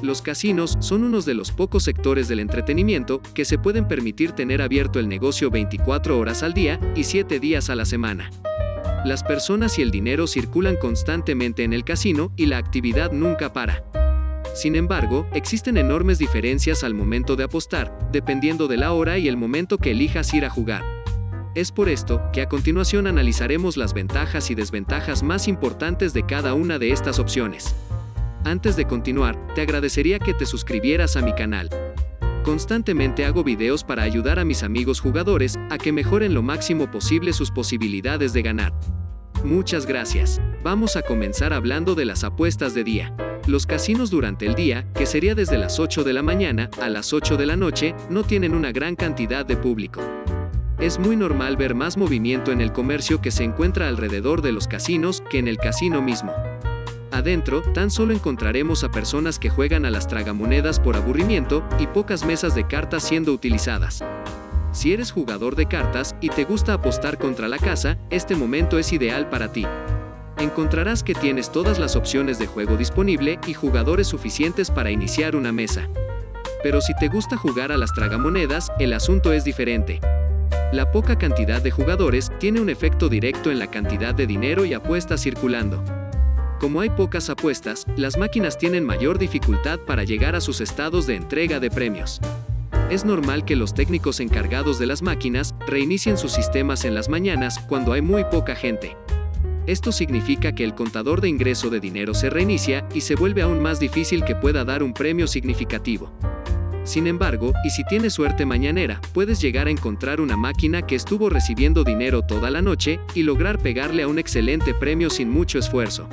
Los casinos son unos de los pocos sectores del entretenimiento que se pueden permitir tener abierto el negocio 24 horas al día y 7 días a la semana. Las personas y el dinero circulan constantemente en el casino y la actividad nunca para. Sin embargo, existen enormes diferencias al momento de apostar, dependiendo de la hora y el momento que elijas ir a jugar. Es por esto que a continuación analizaremos las ventajas y desventajas más importantes de cada una de estas opciones. Antes de continuar, te agradecería que te suscribieras a mi canal. Constantemente hago videos para ayudar a mis amigos jugadores a que mejoren lo máximo posible sus posibilidades de ganar. Muchas gracias. Vamos a comenzar hablando de las apuestas de día. Los casinos durante el día, que sería desde las 8 de la mañana a las 8 de la noche, no tienen una gran cantidad de público. Es muy normal ver más movimiento en el comercio que se encuentra alrededor de los casinos que en el casino mismo. Adentro, tan solo encontraremos a personas que juegan a las tragamonedas por aburrimiento y pocas mesas de cartas siendo utilizadas. Si eres jugador de cartas y te gusta apostar contra la casa, este momento es ideal para ti. Encontrarás que tienes todas las opciones de juego disponible y jugadores suficientes para iniciar una mesa. Pero si te gusta jugar a las tragamonedas, el asunto es diferente. La poca cantidad de jugadores tiene un efecto directo en la cantidad de dinero y apuestas circulando. Como hay pocas apuestas, las máquinas tienen mayor dificultad para llegar a sus estados de entrega de premios. Es normal que los técnicos encargados de las máquinas reinicien sus sistemas en las mañanas cuando hay muy poca gente. Esto significa que el contador de ingreso de dinero se reinicia y se vuelve aún más difícil que pueda dar un premio significativo. Sin embargo, y si tienes suerte mañanera, puedes llegar a encontrar una máquina que estuvo recibiendo dinero toda la noche y lograr pegarle a un excelente premio sin mucho esfuerzo.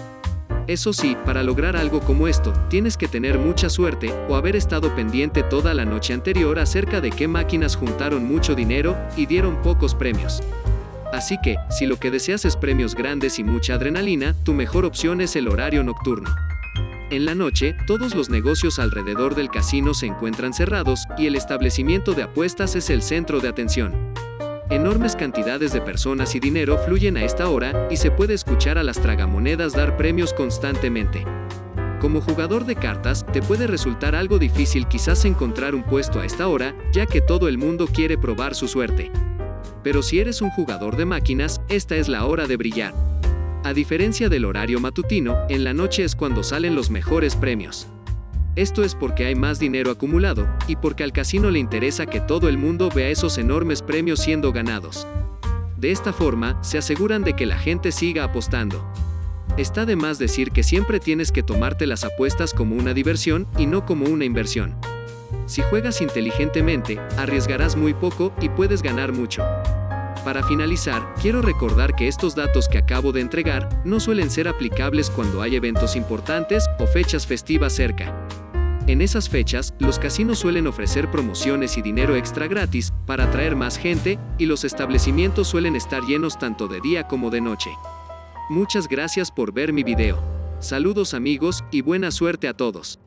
Eso sí, para lograr algo como esto, tienes que tener mucha suerte o haber estado pendiente toda la noche anterior acerca de qué máquinas juntaron mucho dinero y dieron pocos premios. Así que, si lo que deseas es premios grandes y mucha adrenalina, tu mejor opción es el horario nocturno. En la noche, todos los negocios alrededor del casino se encuentran cerrados y el establecimiento de apuestas es el centro de atención. Enormes cantidades de personas y dinero fluyen a esta hora y se puede escuchar a las tragamonedas dar premios constantemente. Como jugador de cartas, te puede resultar algo difícil quizás encontrar un puesto a esta hora, ya que todo el mundo quiere probar su suerte. Pero si eres un jugador de máquinas, esta es la hora de brillar. A diferencia del horario matutino, en la noche es cuando salen los mejores premios. Esto es porque hay más dinero acumulado, y porque al casino le interesa que todo el mundo vea esos enormes premios siendo ganados. De esta forma, se aseguran de que la gente siga apostando. Está de más decir que siempre tienes que tomarte las apuestas como una diversión y no como una inversión. Si juegas inteligentemente, arriesgarás muy poco y puedes ganar mucho. Para finalizar, quiero recordar que estos datos que acabo de entregar no suelen ser aplicables cuando hay eventos importantes o fechas festivas cerca. En esas fechas, los casinos suelen ofrecer promociones y dinero extra gratis para atraer más gente, y los establecimientos suelen estar llenos tanto de día como de noche. Muchas gracias por ver mi video. Saludos amigos y buena suerte a todos.